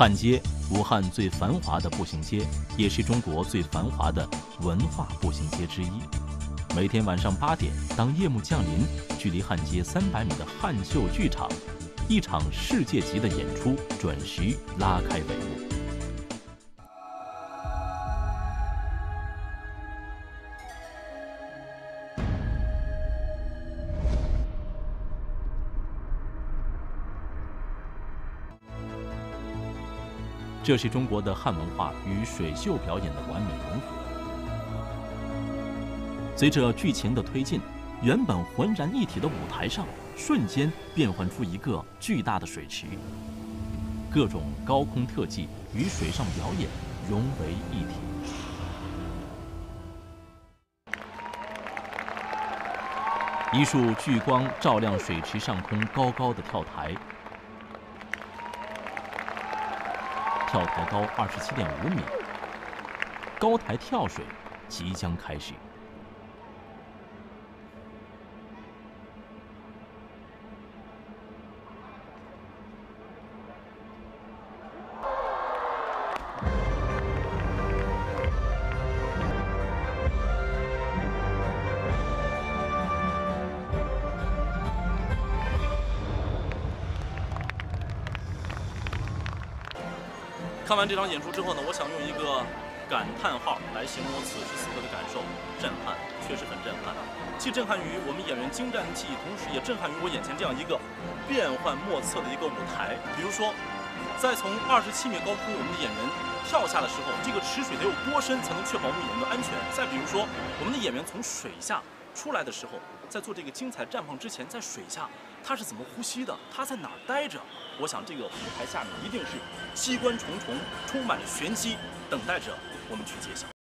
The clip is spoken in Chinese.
汉街，武汉最繁华的步行街，也是中国最繁华的文化步行街之一。每天晚上八点，当夜幕降临，距离汉街三百米的汉秀剧场，一场世界级的演出准时拉开帷幕。这是中国的汉文化与水秀表演的完美融合。随着剧情的推进，原本浑然一体的舞台上，瞬间变换出一个巨大的水池，各种高空特技与水上表演融为一体。一束聚光照亮水池上空高高的跳台。跳台高二十七点五米，高台跳水即将开始。看完这场演出之后呢，我想用一个感叹号来形容此时此刻的感受：震撼，确实很震撼。既震撼于我们演员精湛的技艺，同时也震撼于我眼前这样一个变幻莫测的一个舞台。比如说，在从二十七米高空，我们的演员跳下的时候，这个池水得有多深才能确保我们演员的安全？再比如说，我们的演员从水下出来的时候，在做这个精彩绽放之前，在水下他是怎么呼吸的？他在哪儿待着？我想这个舞台下面一定是机关重重，充满了玄机，等待着我们去揭晓。